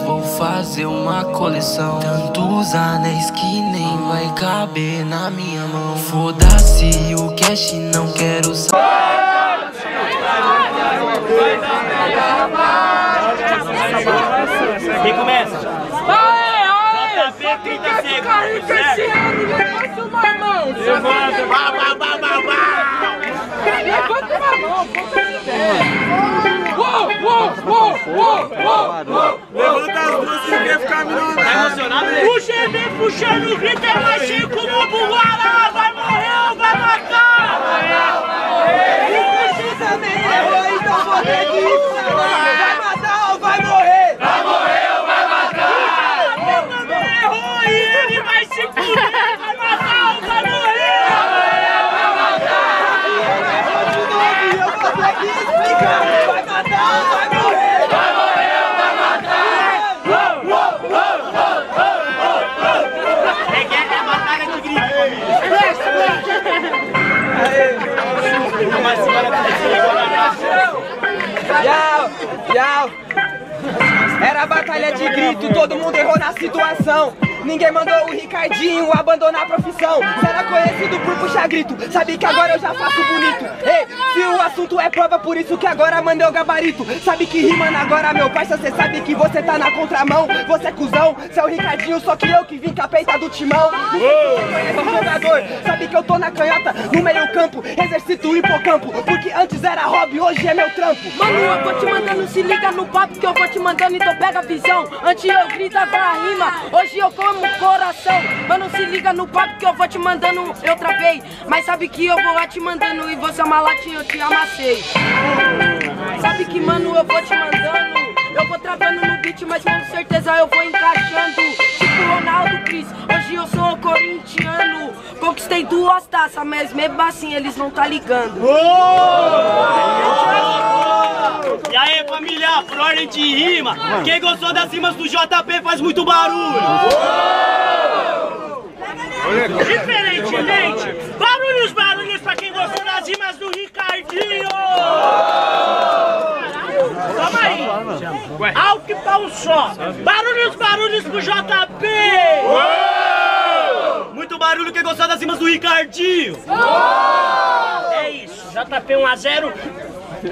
vou fazer uma coleção. Tantos anéis que nem vai caber na minha mão. Foda-se o cash, não quero saber. Quem começa? Aê, aê! JP, 30 Quer ficar rico segundos, esse ano? Levanta uma mão! Levanta! Bá, bá, bá, bá, bá. Levanta uma mão! Uou, uou, uou, uou, uou, uou! Levanta as duas se quer ficar Tá milionário. emocionado, né? O GB puxando o grito é mais chico no Buara, vai morrer ou vai matar? também errou, então vou ter que ensinar. Vai matar ou vai morrer? Eu também errou e ele vai se fuder, vai matar ou vai morrer? Errou de novo e eu vou ter que explicar. Vai matar ou vai morrer? Peguei a batalha de grito, família. Mas agora Tchau, tchau. Era batalha de grito, todo mundo errou na situação. Ninguém mandou o Ricardinho abandonar a profissão. Era conhecido por puxar grito, sabe que agora eu já faço bonito. Ei, se o assunto é prova, por isso que agora mandei o gabarito. Sabe que rimando agora, meu parça, cê sabe que você tá na contramão. Você é cuzão, é Ricardinho, só que eu que vim com a peita do timão. Sabe que eu tô na canhota, no meio campo, exercito o hipocampo. Porque antes era hobby, hoje é meu trampo. Mano, eu vou te mandando, se liga no papo que eu vou te mandando, então pega a visão. Antes eu gritava a rima, hoje eu como coração. Mano, se liga no papo que eu vou te mandando, eu travei. Mas sabe que eu vou lá te mandando e você é uma latinha, eu te amassei. Sabe que, mano, eu vou te mandando, eu vou travando no beat, mas com certeza eu vou encaixando. Conquistei duas taças, mas mesmo assim eles não tá ligando. E aí, família, por ordem de rima, quem gostou das rimas do JP faz muito barulho. Diferentemente, barulhos, barulhos pra quem gostou das rimas do Ricardinho! Calma aí! Alto e pau só! Barulhos, barulhos pro JP! Barulho quem gostou das rimas do Ricardinho. É isso, JP 1x0.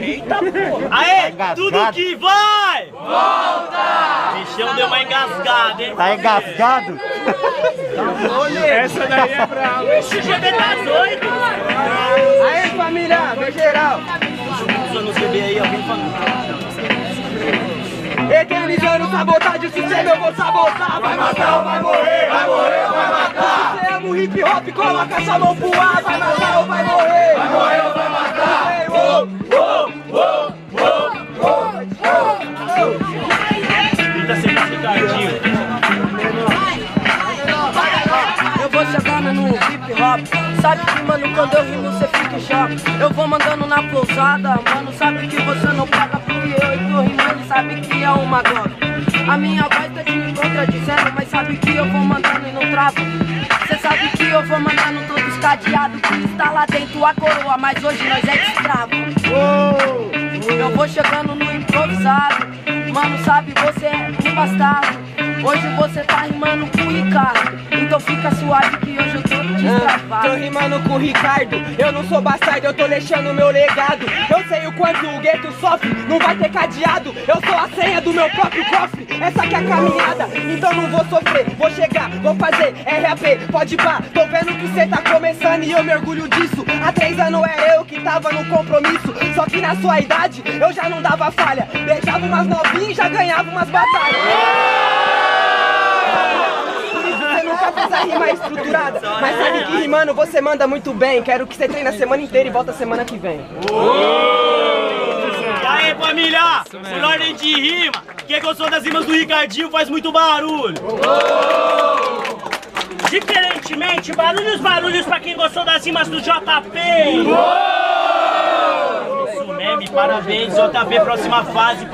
Eita porra! Aê, tudo que vai! Volta! Bichão deu uma engasgada, hein? Tá engasgado? Essa daí é brava. Esse GB tá doido! Aí família, no geral. Usando os bebês aí, alguém falando. Eternizando sabotagem, sistema eu vou sabotar. Vai matar ou vai morrer, vai morrer ou vai matar. O hip hop, coloca essa mão pro ar. Vai matar ou vai morrer, vai morrer ou vai matar. Ei, uou, uou, uou. 30 segundos, Ricardinho. Eu vou chegando no hip hop. Sabe que, mano, quando eu rimo você fica em choque. Eu vou mandando na pousada, mano. Sabe que você não paga porque eu tô rimando e sabe que é uma glock. A minha voz tá te contradizendo, mas sabe que eu vou mandando e não travo. Cê sabe que eu vou mandando todos cadeados que está lá dentro a coroa, mas hoje nós é escravo. Eu vou chegando no improvisado, mano, sabe, você é um bastardo. Hoje você tá rimando com o Ricardo, fica suave que hoje eu tô Tô destravado. rimando com o Ricardo, eu não sou bastardo, eu tô deixando meu legado. Eu sei o quanto o gueto sofre, não vai ter cadeado. Eu sou a senha do meu próprio cofre, essa que é a caminhada. Então não vou sofrer, vou chegar, vou fazer RAP, pode pá. Tô vendo que cê tá começando e eu me orgulho disso. Há três anos era eu que tava no compromisso, só que na sua idade eu já não dava falha. Beijava umas novinhas e já ganhava umas batalhas. Estruturada. Mas sabe que rimando você manda muito bem. Quero que você treine a semana inteira e volta semana que vem. E aí, família, por ordem de rima, quem gostou das rimas do Ricardinho faz muito barulho. Diferentemente, barulhos, barulhos pra quem gostou das rimas do JP! Isso mesmo, parabéns, JP, próxima fase.